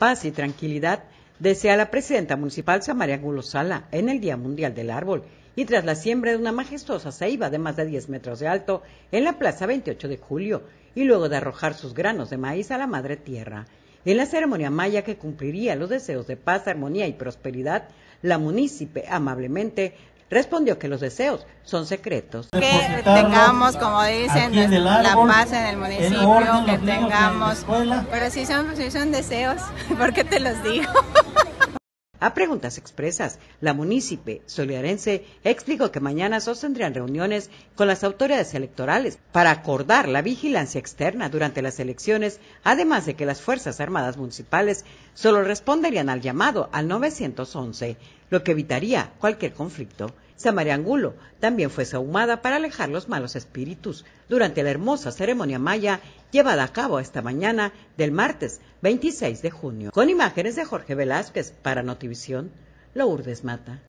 paz y tranquilidad, desea la presidenta municipal Samaria Angulo Sala en el Día Mundial del Árbol y tras la siembra de una majestuosa ceiba de más de 10 metros de alto en la Plaza 28 de Julio y luego de arrojar sus granos de maíz a la madre tierra. En la ceremonia maya que cumpliría los deseos de paz, armonía y prosperidad, la munícipe amablemente respondió que los deseos son secretos. Que tengamos, como dicen, la paz en el municipio, que tengamos... Pero si son, si son deseos, ¿por qué te los digo? A preguntas expresas, la munícipe solidarense explicó que mañana sostendrían reuniones con las autoridades electorales para acordar la vigilancia externa durante las elecciones, además de que las Fuerzas Armadas Municipales solo responderían al llamado al 911, lo que evitaría cualquier conflicto. Samaria Angulo también fue sahumada para alejar los malos espíritus durante la hermosa ceremonia maya llevada a cabo esta mañana del martes 26 de junio. Con imágenes de Jorge Velázquez para Notivisión, Lourdes Mata.